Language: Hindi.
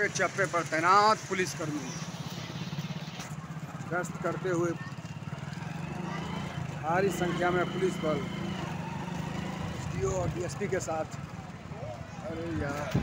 चप्पे चप्पे पर तैनात पुलिसकर्मी। गश्त करते हुए भारी संख्या में पुलिस बल एस और डीएसपी के साथ। अरे यार।